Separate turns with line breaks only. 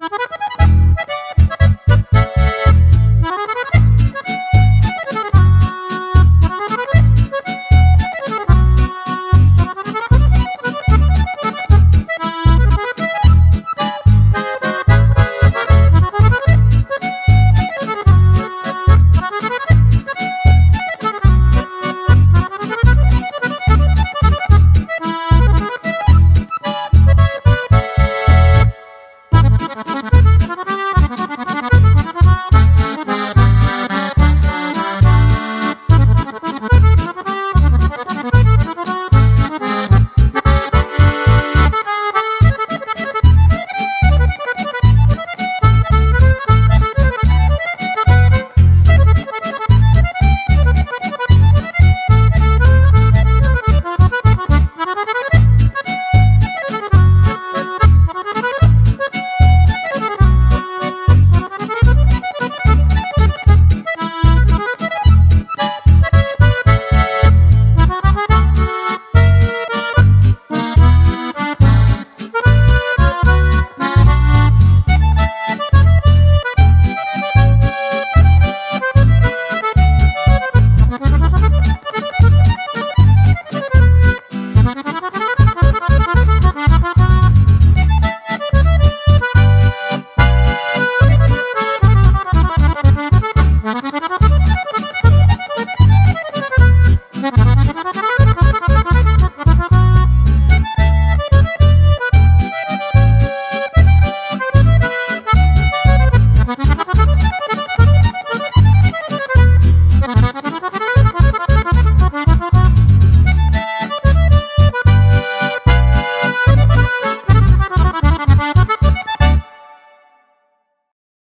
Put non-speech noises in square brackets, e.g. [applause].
Bye. [laughs]